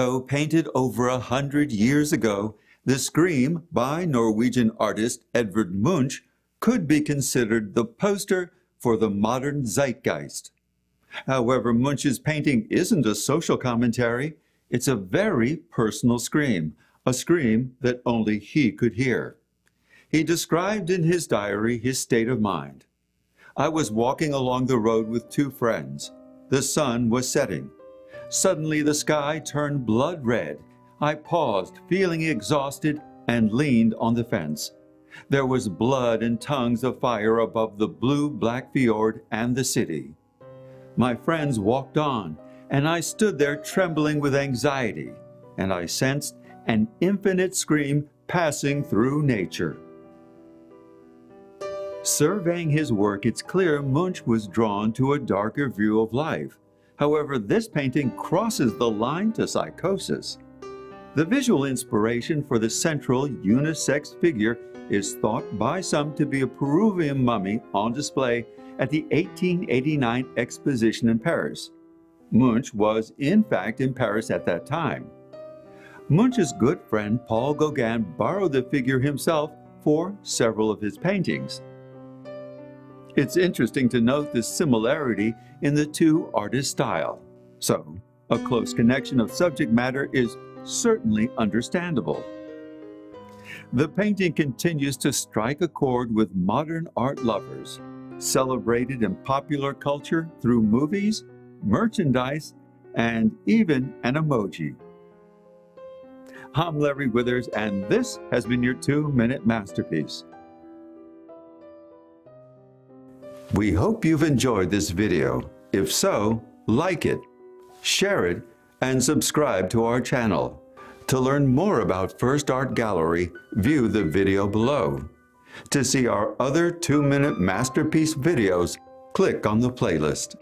Though painted over a hundred years ago, the Scream by Norwegian artist Edvard Munch could be considered the poster for the modern zeitgeist. However, Munch's painting isn't a social commentary, it's a very personal scream, a scream that only he could hear. He described in his diary his state of mind. I was walking along the road with two friends. The sun was setting. Suddenly the sky turned blood red. I paused, feeling exhausted, and leaned on the fence. There was blood and tongues of fire above the blue-black fjord and the city. My friends walked on, and I stood there trembling with anxiety, and I sensed an infinite scream passing through nature. Surveying his work, it's clear Munch was drawn to a darker view of life. However, this painting crosses the line to psychosis. The visual inspiration for the central unisex figure is thought by some to be a Peruvian mummy on display at the 1889 exposition in Paris. Munch was in fact in Paris at that time. Munch's good friend Paul Gauguin borrowed the figure himself for several of his paintings. It's interesting to note the similarity in the two artists' style. So, a close connection of subject matter is certainly understandable. The painting continues to strike a chord with modern art lovers, celebrated in popular culture through movies, merchandise, and even an emoji. I'm Larry Withers, and this has been your two-minute masterpiece. We hope you've enjoyed this video. If so, like it, share it, and subscribe to our channel. To learn more about First Art Gallery, view the video below. To see our other two-minute masterpiece videos, click on the playlist.